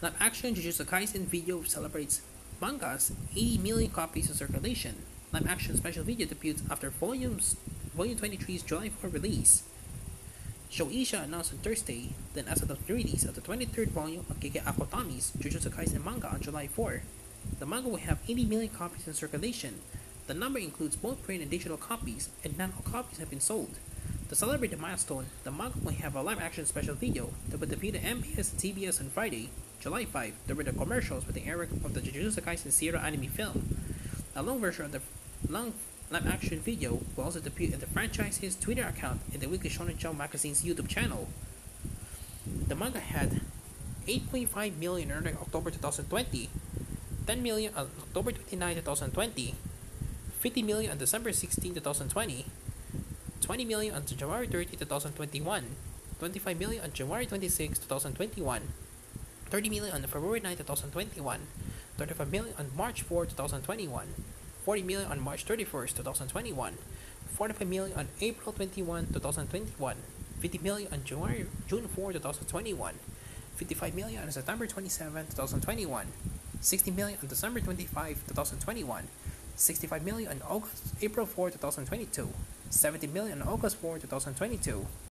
Live action Jujutsu Kaisen video celebrates manga's 80 million copies in circulation. Live action special video debuts after volumes Volume 23's July 4 release. Shueisha announced on Thursday the announcement of the release of the 23rd volume of Gege Akutami's Jujutsu Kaisen manga on July 4. The manga will have 80 million copies in circulation. The number includes both print and digital copies, and not all copies have been sold. To celebrate the milestone, the manga will have a live action special video that will debut at MBS and TBS on Friday, July 5, during the commercials with the era of the Jujutsu Kaisen Zero anime film. A long version of the long live action video will also debut in the franchise's Twitter account and the Weekly Shonen Jump magazine's YouTube channel. The manga had 8.5 million in October 2020, 10 million on October 29, 2020, 50 million on December 16, 2020, 20 million on January 30, 2021, 25 million on January 26, 2021, 30 million on February 9, 2021, 35 million on March 4, 2021, 40 million on March 31, 2021, 45 million on April 21, 2021, 50 million on January, June 4, 2021, 55 million on September 27, 2021, 60 million on December 25, 2021, 65 million on August, April 4, 2022, 70 million on August 4, 2022,